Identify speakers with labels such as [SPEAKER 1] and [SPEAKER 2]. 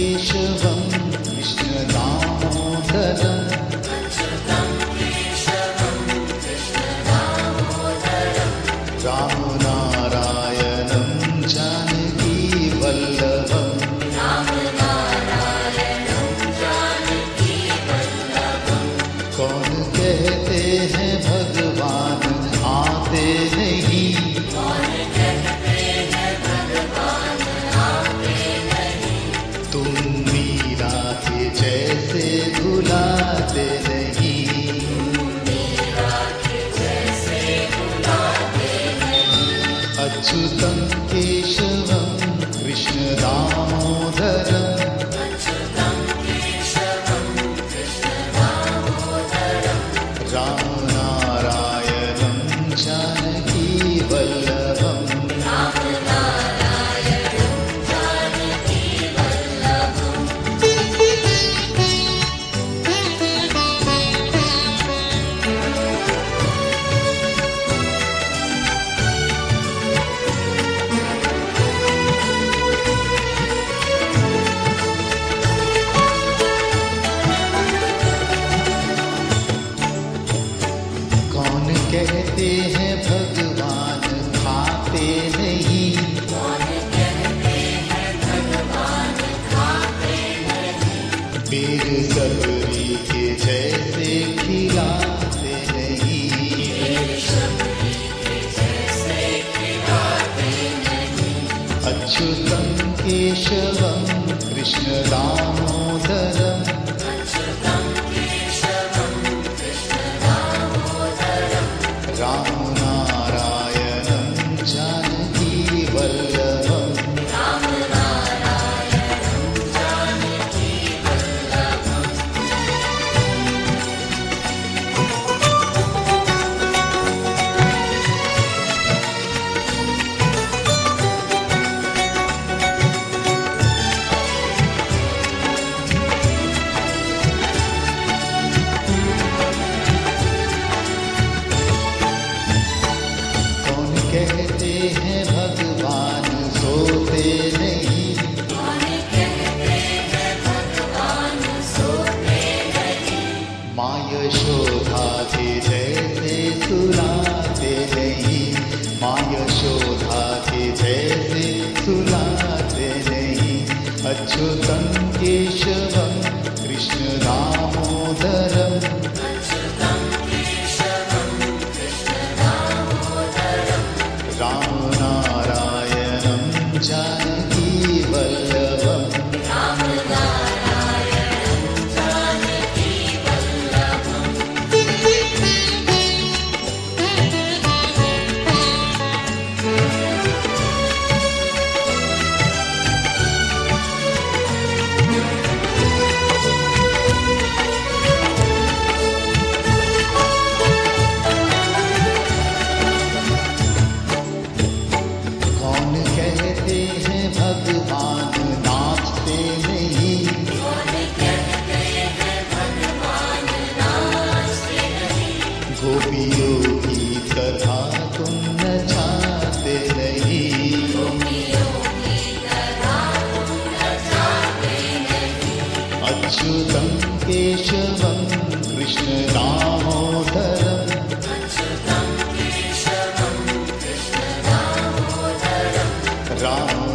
[SPEAKER 1] अच्युतं केशवं मीरा के जैसे भुलाते नहीं। अच्युतं केशवं कृष्ण दामोदरम् कहते हैं भगवान खाते नहीं। पीर सबरी के जैसे खिलाते नहीं। अच्युतं केशवं माय शोभाे दे नहीं माय की तरह तुम नचाते नहीं। अच्युतं केशवं कृष्ण राम